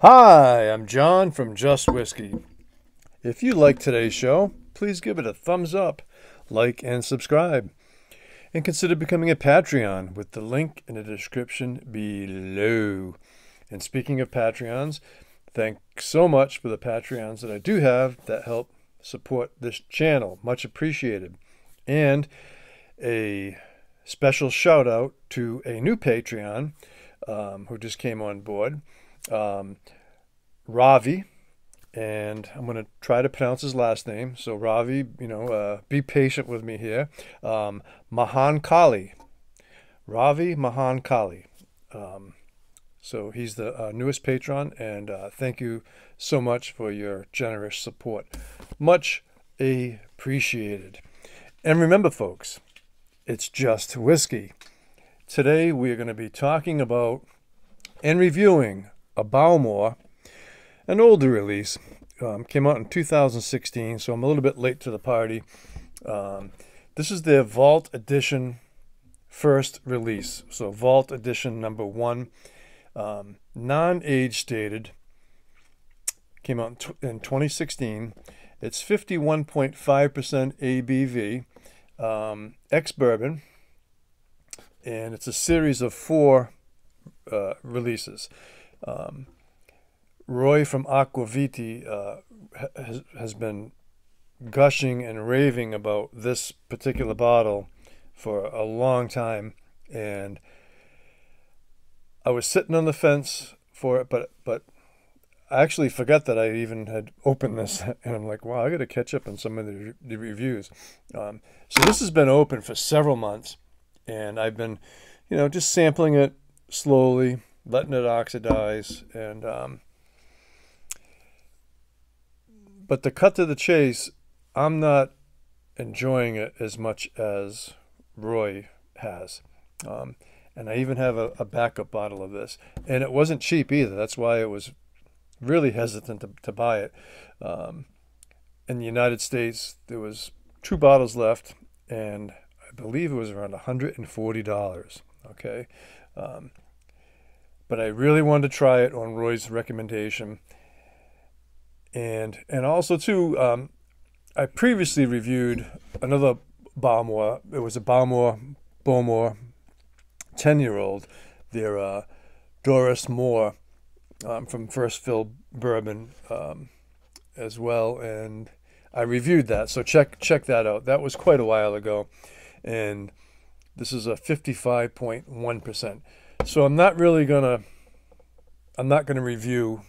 Hi, I'm John from Just Whisky. If you like today's show, please give it a thumbs up, like, and subscribe. And consider becoming a Patreon with the link in the description below. And speaking of Patreons, thanks so much for the Patreons that I do have that help support this channel. Much appreciated. And a special shout out to a new Patreon um, who just came on board um, Ravi, and I'm going to try to pronounce his last name. So Ravi, you know, uh, be patient with me here. Um, Mahan Kali, Ravi Mahan Kali. Um, so he's the uh, newest patron, and uh, thank you so much for your generous support. Much appreciated. And remember, folks, it's just whiskey. Today we are going to be talking about and reviewing a Bowmore, an older release. Um, came out in 2016, so I'm a little bit late to the party. Um, this is their Vault Edition first release. So, Vault Edition number one, um, non age stated, came out in, in 2016. It's 51.5% ABV, ex bourbon, and it's a series of four uh, releases. Um, Roy from Aqua Vitae uh, has, has been gushing and raving about this particular bottle for a long time, and I was sitting on the fence for it, but but I actually forgot that I even had opened this, and I'm like, wow, I got to catch up on some of the, the reviews. Um, so this has been open for several months, and I've been, you know, just sampling it slowly, letting it oxidize, and um, but to cut to the chase, I'm not enjoying it as much as Roy has. Um, and I even have a, a, backup bottle of this, and it wasn't cheap either. That's why I was really hesitant to, to buy it. Um, in the United States, there was two bottles left, and I believe it was around $140. Okay, um, but I really wanted to try it on Roy's recommendation. And and also too, um, I previously reviewed another Bowmore. It was a Bowmore Bowmore, ten year old. Their uh, Dorus Mor um, from First Fill Bourbon um, as well, and I reviewed that. So check check that out. That was quite a while ago, and this is a fifty five point one percent. So I'm not really gonna I'm not gonna review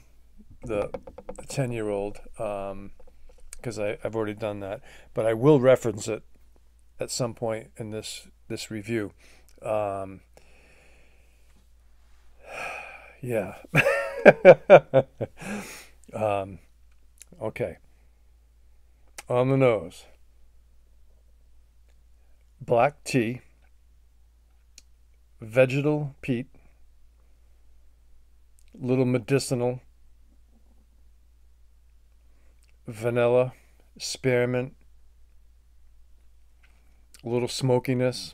the ten year old because um, I've already done that, but I will reference it at some point in this this review. Um, yeah. um, okay. On the nose. Black tea vegetal peat, little medicinal, vanilla, spearmint, a little smokiness.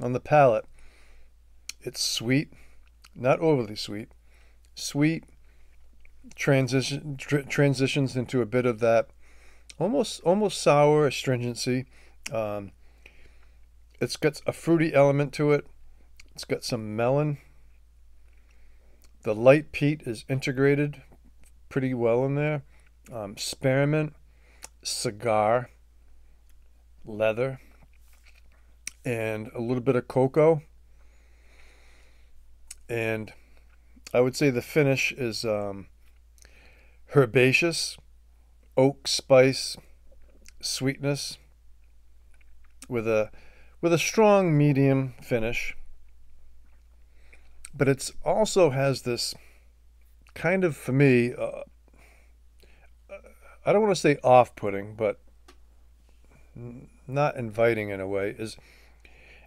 On the palate, it's sweet, not overly sweet. Sweet transition tr- transitions into a bit of that almost almost sour astringency. Um, it's got a fruity element to it. It's got some melon. The light peat is integrated pretty well in there. Um, spearmint, cigar, leather, and a little bit of cocoa and I would say the finish is um, herbaceous, oak spice, sweetness, with a with a strong medium finish. But it's also has this kind of for me. Uh, I don't want to say off-putting, but not inviting in a way is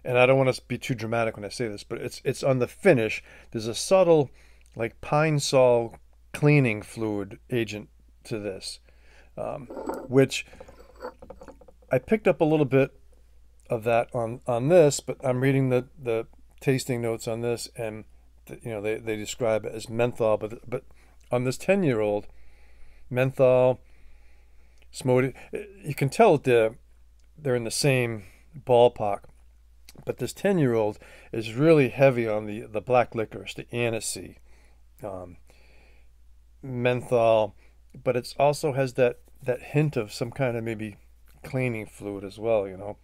and I don't want to be too dramatic when I say this, but it's it's on the finish. There's a subtle, like Pine-Sol cleaning fluid agent to this, um, which I picked up a little bit of that on, on this, but I'm reading the, the tasting notes on this, and you know they, they describe it as menthol, but but on this 10 year old, menthol, smoky, you can tell they're, they're in the same ballpark. But this 10 year old is really heavy on the, the black licorice, the aniseed, um, menthol, but it also has that, that hint of some kind of maybe cleaning fluid as well, you know.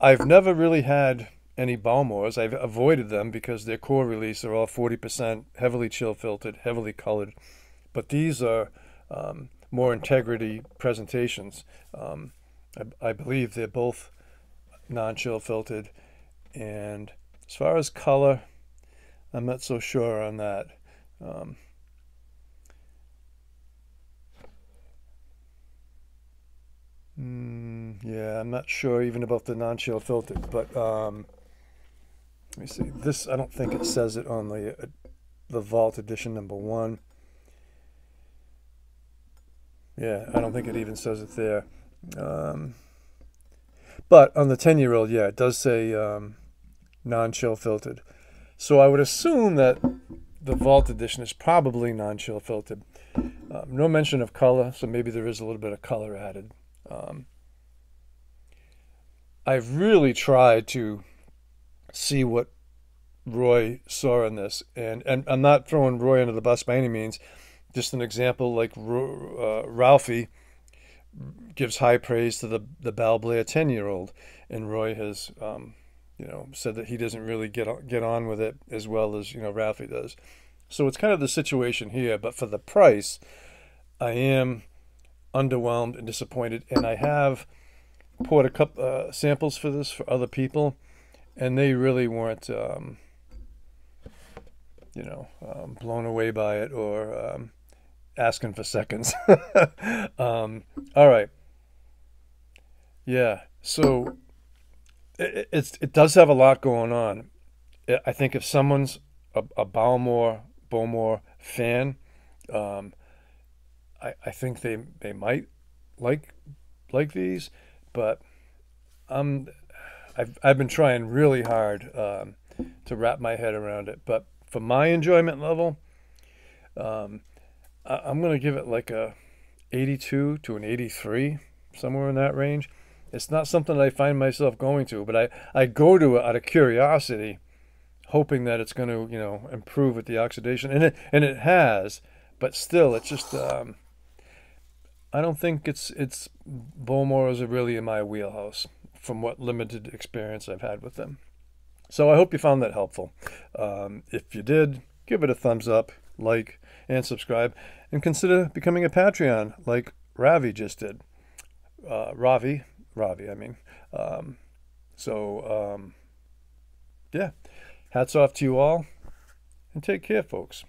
I've never really had any Bowmores. I've avoided them because their core release are all 40% heavily chill filtered, heavily colored. But these are um, more integrity presentations. Um, I, I, believe they're both non-chill filtered. And as far as color, I'm not so sure on that. Um, mm, yeah, I'm not sure even about the non-chill filtered, but um, let me see. This I don't think it says it on the uh, the Vault edition number one. Yeah, I don't think it even says it there. Um, but on the 10 year old, yeah, it does say um, non chill filtered. So I would assume that the Vault edition is probably non chill filtered. Um, no mention of color, so maybe there is a little bit of color added. Um, I've really tried to see what Roy saw in this, and, and I'm not throwing Roy under the bus by any means. Just an example, like uh, Ralfy gives high praise to the the Balblair ten year old, and Roy has um, you know said that he doesn't really get on, get on with it as well as you know Ralfy does. So it's kind of the situation here, but for the price, I am underwhelmed and disappointed, and I have poured a couple uh, samples for this for other people, and they really weren't. Um, you know, um, blown away by it or um, asking for seconds. um, all right. Yeah. So it, it's it does have a lot going on. I think if someone's a, a Bowmore Bowmore fan, um, I I think they they might like like these, but I'm I've I've been trying really hard um, to wrap my head around it, but for my enjoyment level, um, I, am going to give it like a 82 to an 83, somewhere in that range. It's not something that I find myself going to, but I, I go to it out of curiosity, hoping that it's going to, you know, improve with the oxidation. And it, and it has, but still, it's just, um, I don't think it's, it's, Bowmores are really in my wheelhouse from what limited experience I've had with them. So I hope you found that helpful. Um, if you did, give it a thumbs up, like, and subscribe, and consider becoming a Patreon like Ravi just did. Uh, Ravi, Ravi, I mean. Um, so, um, yeah, hats off to you all, and take care, folks.